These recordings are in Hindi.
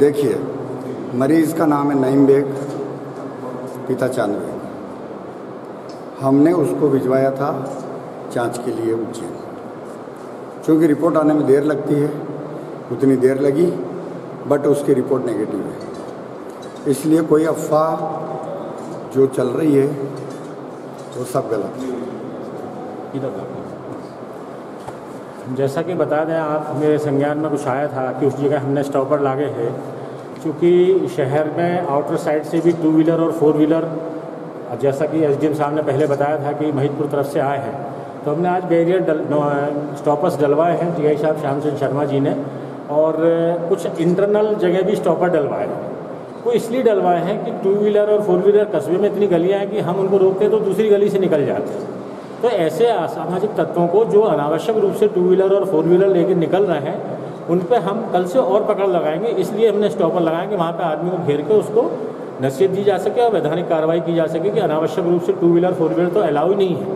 देखिए, मरीज़ का नाम है नईम बेग, पिता चाँद बेग हमने उसको भिजवाया था जाँच के लिए उज्जैन। क्योंकि रिपोर्ट आने में देर लगती है, उतनी देर लगी, बट उसकी रिपोर्ट नेगेटिव है। इसलिए कोई अफवाह जो चल रही है, वो सब गलत है? जैसा कि बता दें, आप मेरे संज्ञान में कुछ आया था कि उस जगह हमने स्टॉपर लागे हैं, क्योंकि शहर में आउटर साइड से भी टू व्हीलर और फोर व्हीलर जैसा कि एसडीएम साहब ने पहले बताया था कि महितपुर तरफ़ से आए हैं। तो हमने आज बैरियर डल स्टॉपर्स डलवाए हैं टी आई साहब श्याम सिंह शर्मा जी ने, और कुछ इंटरनल जगह भी स्टॉपर डलवाए हैं। वो इसलिए डलवाए हैं कि टू व्हीलर और फोर व्हीलर कस्बे में इतनी गलियाँ हैं कि हम उनको रोकते हैं तो दूसरी गली से निकल जाते हैं। तो ऐसे असामाजिक तत्वों को जो अनावश्यक रूप से टू व्हीलर और फोर व्हीलर लेकर निकल रहे हैं, उन पर हम कल से और पकड़ लगाएँगे। इसलिए हमने स्टॉपर लगाएँगे वहाँ पर आदमी को घेर के उसको नसीहत दी जा सके और वैधानिक कार्रवाई की जा सके कि अनावश्यक रूप से टू व्हीलर फोर व्हीलर तो अलाउ ही नहीं है।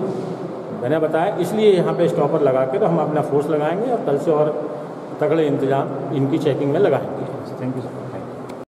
मैंने बताया, इसलिए यहाँ पे स्टॉपर लगा के तो हम अपना फोर्स लगाएँगे और कल से और तगड़े इंतज़ाम इनकी चेकिंग में लगाएँगे। Thank you sir